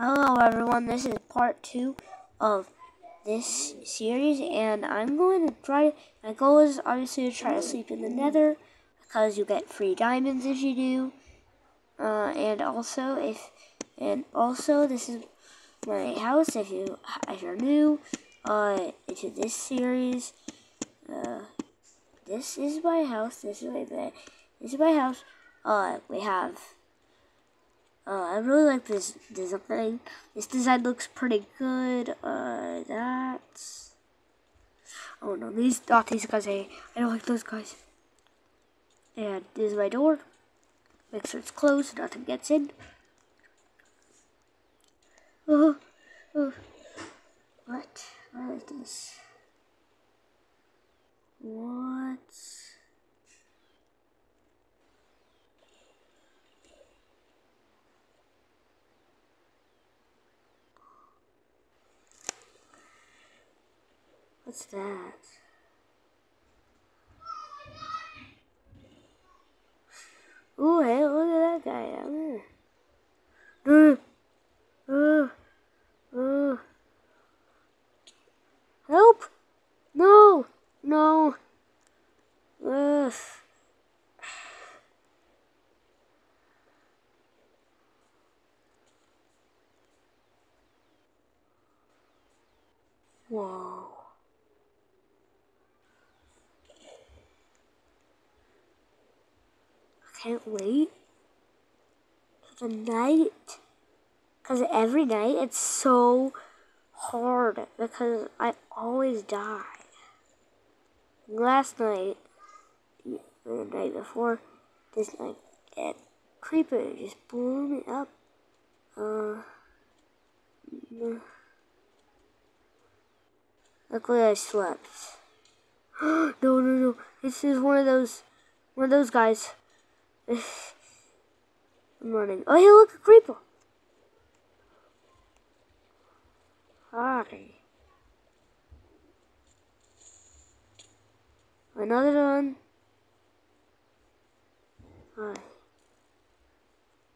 Hello everyone, this is part two of this series and I'm going to try, my goal is obviously to try to sleep in the nether because you get free diamonds if you do. Uh, and also if, and also this is my house if you, if you're new uh, into this series. Uh, this is my house, this is my bed, this is my house. Uh, we have uh, I really like this design. This design looks pretty good. Uh, that's... Oh no, these, not these guys. I, I don't like those guys. And this is my door. Make sure it's closed so nothing gets in. Oh, oh. What? What is this? What? What's that? Ooh, hey, look at that guy down there. Uh, uh, uh. Help! No! No! Ugh. Whoa. Can't wait for the night. Because every night it's so hard because I always die. Last night, the night before, this night, that creeper just blew me up. Uh, luckily I slept. no, no, no. This is one of those, one of those guys. I'm running. Oh, hey, look, a creeper. Hi. Another one. Hi.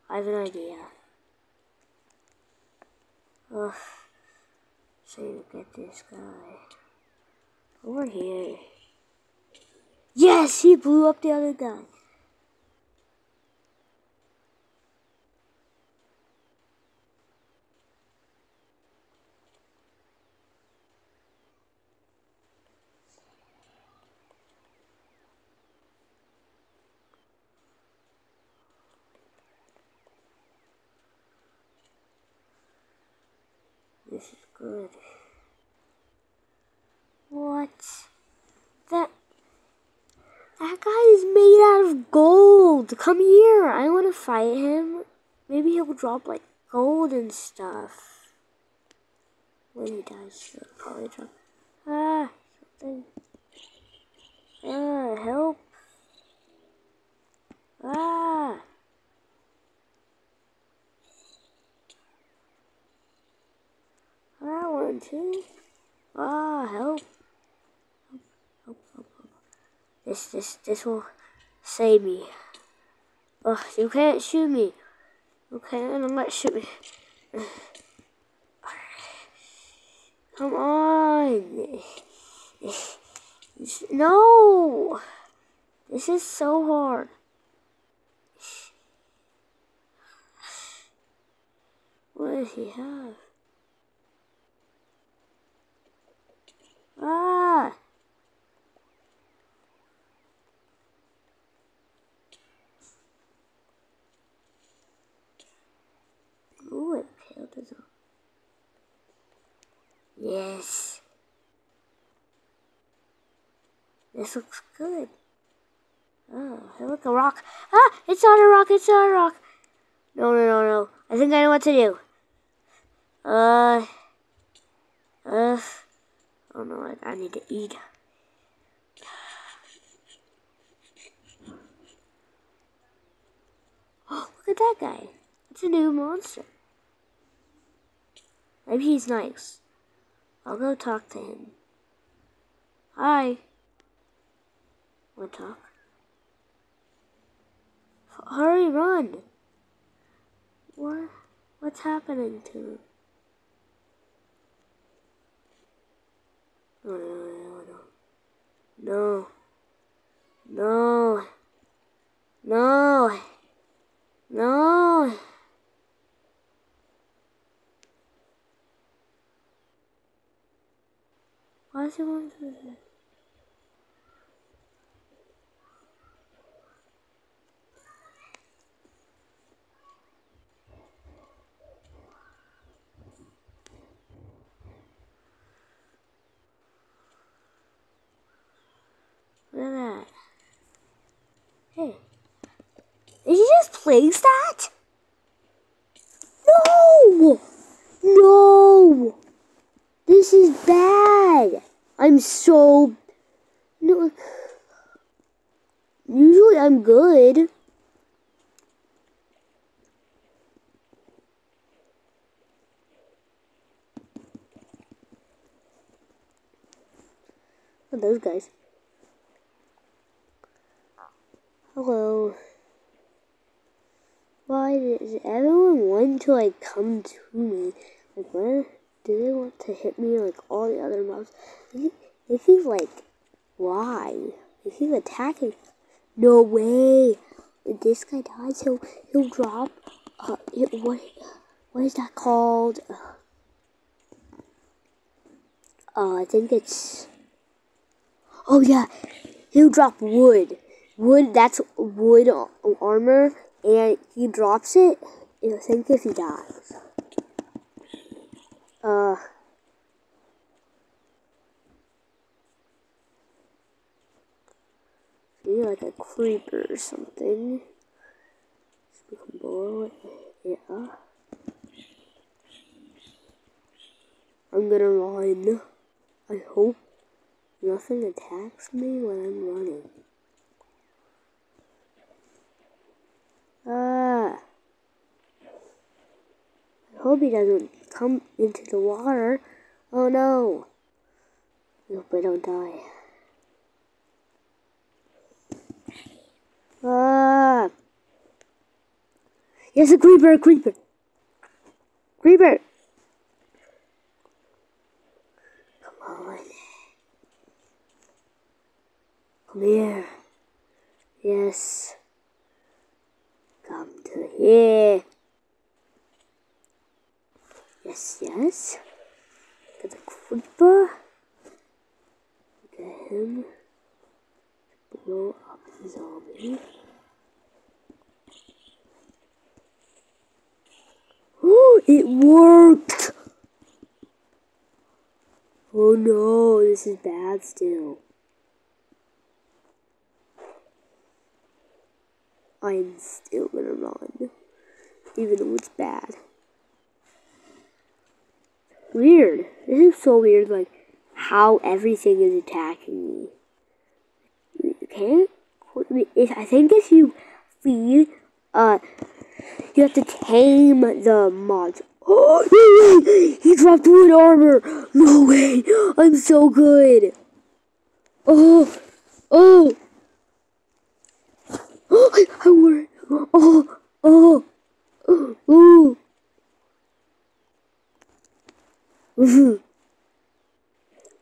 I have an idea. Ugh. So you get this guy. Over here. Yes, he blew up the other guy. This is good. What? That that guy is made out of gold. Come here. I want to fight him. Maybe he'll drop like gold and stuff. When he dies, he'll probably drop. Ah, something. Ah, help. Ah. That one too. Ah, help. Help, help, help. This, this, this will save me. Oh, you can't shoot me. Okay, don't let shoot me. Come on. No. This is so hard. What does he have? Ah! Ooh, it killed us all. Yes. This looks good. Oh, hey, look, a rock. Ah, it's not a rock, it's not a rock. No, no, no, no. I think I know what to do. Uh, uh, Oh no, I, I need to eat. Oh, look at that guy. It's a new monster. Maybe he's nice. I'll go talk to him. Hi. Want to talk? Hurry, run. What? What's happening to him? No, no, no, no. No. No. No. Why is he going to do this? Look at that. Hey. Did he just place that? No! No! This is bad. I'm so... No. Usually I'm good. those guys. Hello. Why does everyone want to like come to me? Like where do they want to hit me like all the other mobs? They keep like why? They keep attacking. No way. If this guy dies, he'll he'll drop. Uh, it, what what is that called? Uh, I think it's. Oh yeah, he'll drop wood wood, that's wood armor, and he drops it, I think if he dies. Uh, maybe like a creeper or something. So we can blow it, yeah. I'm gonna run. I hope nothing attacks me when I'm running. Hope he doesn't come into the water. Oh no. I hope I don't die. Ah. Yes, a creeper, a creeper. Creeper. Come on. Come here. Yes come to here. Yes, yes. Get the creeper. Get him. Blow up the zombie. Oh, it worked! Oh no, this is bad still. I'm still gonna run, even though it's bad. Weird. This is so weird, like, how everything is attacking me. You can't, I think if you feed, uh, you have to tame the mobs. Oh! He dropped wood armor! No way! I'm so good! Oh! Oh! Oh, I, I worry. Oh, oh, oh, oh.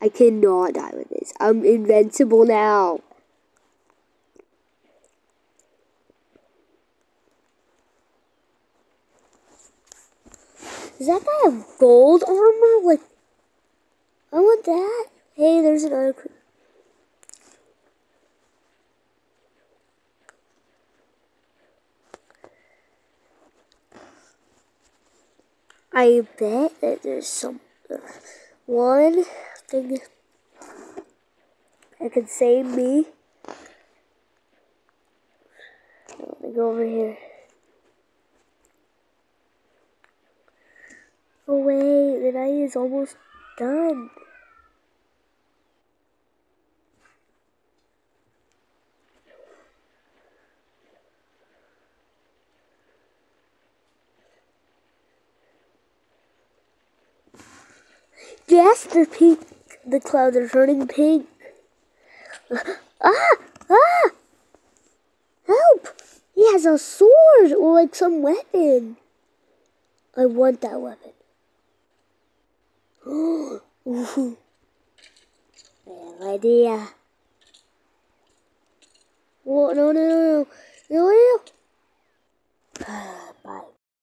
I cannot die with this. I'm invincible now. Does that guy have gold armor? Like, I want that. Hey, there's another. I bet that there's some uh, one thing that could save me. Let me go over here. Oh wait, the night is almost done. Yes, the pink. The clouds are turning pink. ah! Ah! Help! He has a sword or like some weapon. I want that weapon. Bad idea. Whoa, no, no, no, no. No, no.